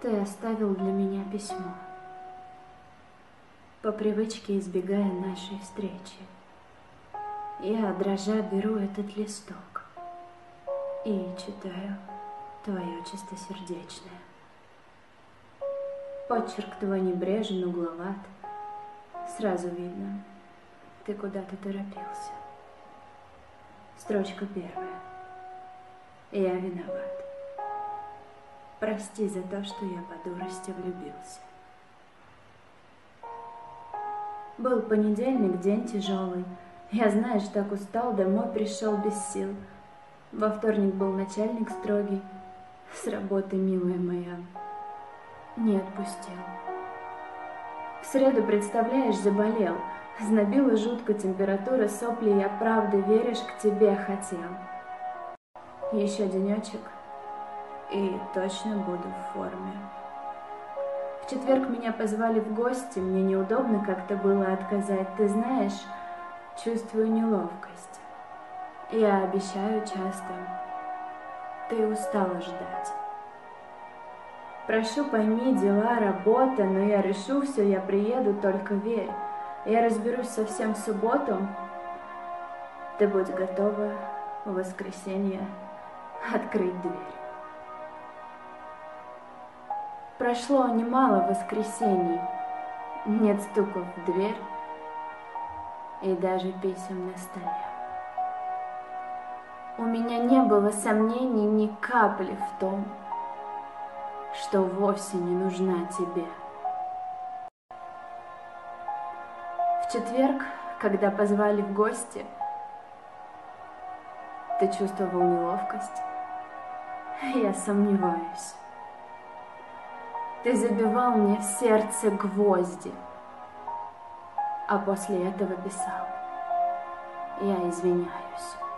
Ты оставил для меня письмо, по привычке избегая нашей встречи. Я, дрожа, беру этот листок и читаю твое чистосердечное. Почерк твой небрежен, угловат. Сразу видно, ты куда-то торопился. Строчка первая. Я виноват. Прости за то, что я по дурости влюбился. Был понедельник, день тяжелый. Я, знаешь, так устал, домой пришел без сил. Во вторник был начальник строгий. С работы, милая моя, не отпустил. В среду, представляешь, заболел. Знобила жутко температура, сопли, я правда, веришь, к тебе хотел. Еще денечек — и точно буду в форме. В четверг меня позвали в гости, мне неудобно как-то было отказать. Ты знаешь, чувствую неловкость. Я обещаю часто. Ты устала ждать. Прошу, пойми, дела, работа, но я решу все, я приеду, только верь. Я разберусь совсем в субботу. Ты будь готова в воскресенье открыть дверь. Прошло немало воскресений, нет стуков в дверь и даже писем на столе. У меня не было сомнений ни капли в том, что вовсе не нужна тебе. В четверг, когда позвали в гости, ты чувствовал неловкость? Я сомневаюсь. Ты забивал мне в сердце гвозди, а после этого писал. Я извиняюсь.